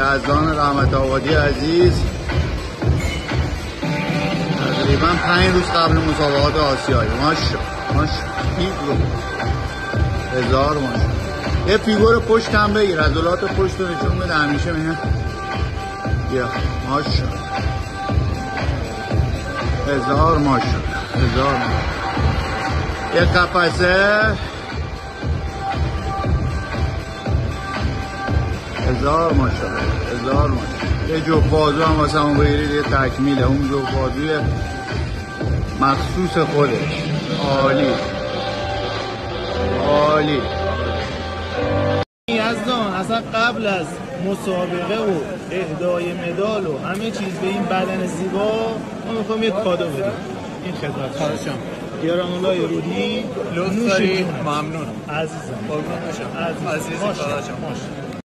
یزدان رحمت آبادی عزیز تقریبا پنج روز قبل مسابقات آسیایی. ماشا ماشا پیگو هزار ماشا یه پیگو رو پشت هم بگیر عضلات پشت رو نشون بده همیشه میگن. بیا. ماشا هزار ماشا هزار ماشا یه قفسه. هزار ماشاءالله هزار ماشاءالله. یه جو بازو هم واسه همون بگیرید یه تکمیله. اون جو بازوی مخصوص خودش. عالی. عالی. یزدان اصلا قبل از مسابقه و اهدای مدال و همه چیز به این بدن زیبا ما می‌خوایم یه کادو بدیم. این خدمت خواهشم گران الله رودی لطف داری. ممنون عزیزم. قربون بشم عزیزم. ماشا. خواهشم ماشا.